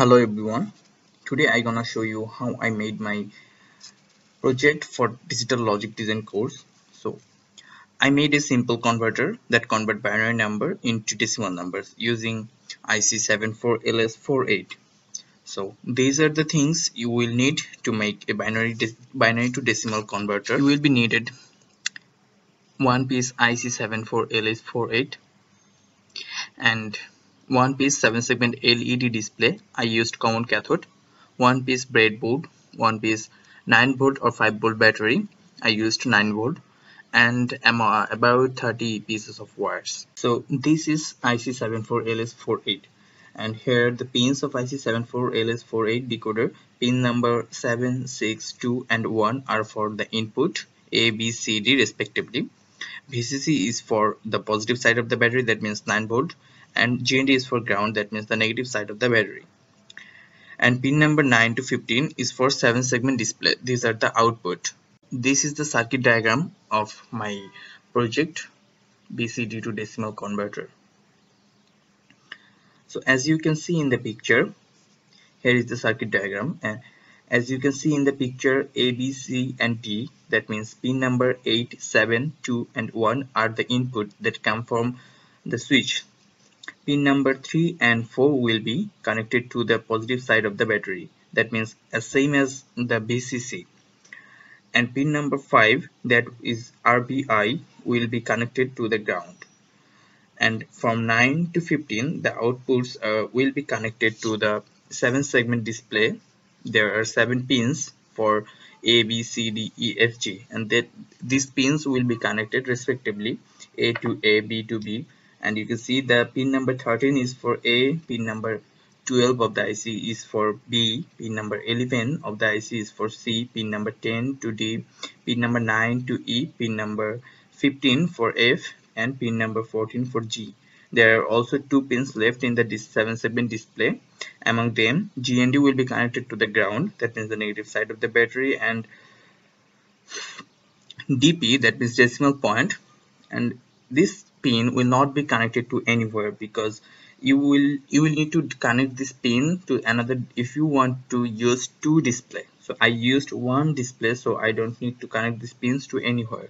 hello everyone. Today i gonna show you how i made my project for digital logic design course. So i made a simple converter that convert binary number into decimal numbers using ic74ls48 so these are the things you will need to make a binary binary to decimal converter. You will be needed one piece ic74ls48 and one piece 7 segment LED display. I used common cathode. One piece breadboard one piece 9 volt or 5 volt battery. I used 9 volt. And about 30 pieces of wires. So this is IC74LS48 and here the pins of IC74LS48 decoder. Pin number 7 6 2 and 1 are for the input A B C D respectively. VCC is for the positive side of the battery. That means 9 volt and GND is for ground that means the negative side of the battery. And pin number 9 to 15 is for 7 segment display. These are the output. This is the circuit diagram of my project BCD to decimal converter. So as you can see in the picture here is the circuit diagram. And as you can see in the picture A, B, C and D that means pin number 8, 7, 2 and 1 are the input that come from the switch Pin number 3 and 4 will be connected to the positive side of the battery. That means as same as the VCC. And pin number 5 that is RBI will be connected to the ground. And from 9 to 15 the outputs uh, will be connected to the 7 segment display. There are 7 pins for A, B, C, D, E, F, G and that these pins will be connected respectively A to A, B to B and you can see the pin number 13 is for A, pin number 12 of the IC is for B, pin number 11 of the IC is for C, pin number 10 to D, pin number 9 to E, pin number 15 for F and pin number 14 for G. There are also two pins left in the 7 segment display. Among them, GND will be connected to the ground, that means the negative side of the battery, and DP, that means decimal point, and this pin will not be connected to anywhere because you will you will need to connect this pin to another if you want to use two display. So i used one display so i don't need to connect these pins to anywhere.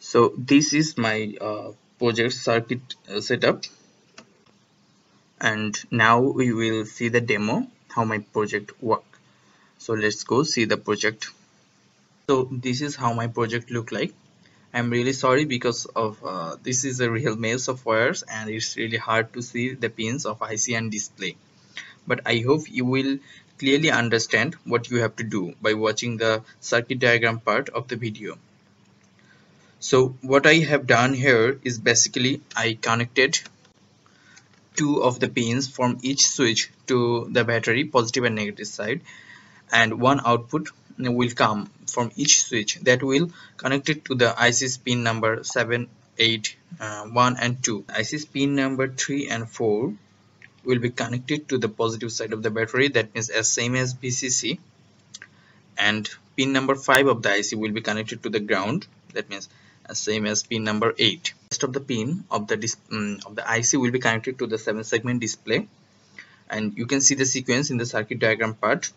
So this is my uh, project circuit uh, setup. And now we will see the demo how my project work. So let's go see the project. So this is how my project look like I'm really sorry because of uh, this is a real maze of wires and it's really hard to see the pins of IC and display. But I hope you will clearly understand what you have to do by watching the circuit diagram part of the video. So what I have done here is basically I connected two of the pins from each switch to the battery positive and negative side and one output will come from each switch that will connect it to the IC pin number 7 8 uh, 1 and 2 IC pin number 3 and 4 will be connected to the positive side of the battery. That means as same as VCC and pin number 5 of the IC will be connected to the ground. That means as same as pin number 8 rest of the pin of the um, of the IC will be connected to the 7 segment display. And you can see the sequence in the circuit diagram part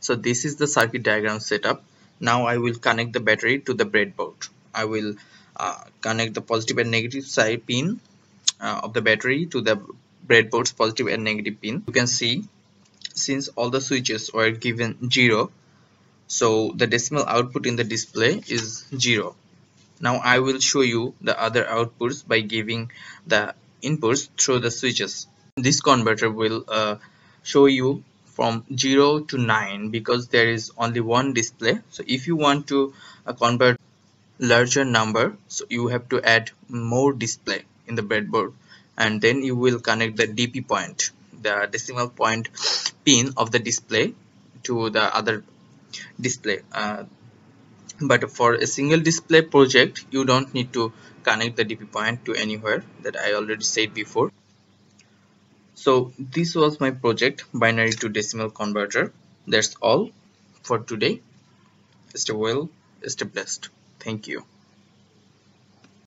so this is the circuit diagram setup. Now I will connect the battery to the breadboard. I will uh, connect the positive and negative side pin uh, of the battery to the breadboard's positive and negative pin. You can see since all the switches were given 0 so the decimal output in the display is 0 now I will show you the other outputs by giving the inputs through the switches. This converter will uh, show you from 0 to 9 because there is only one display. So if you want to uh, convert larger number so you have to add more display in the breadboard and then you will connect the DP point the decimal point pin of the display to the other display uh, but for a single display project you don't need to connect the DP point to anywhere that I already said before so this was my project binary to decimal converter. That's all for today. Stay well stay blessed. Thank you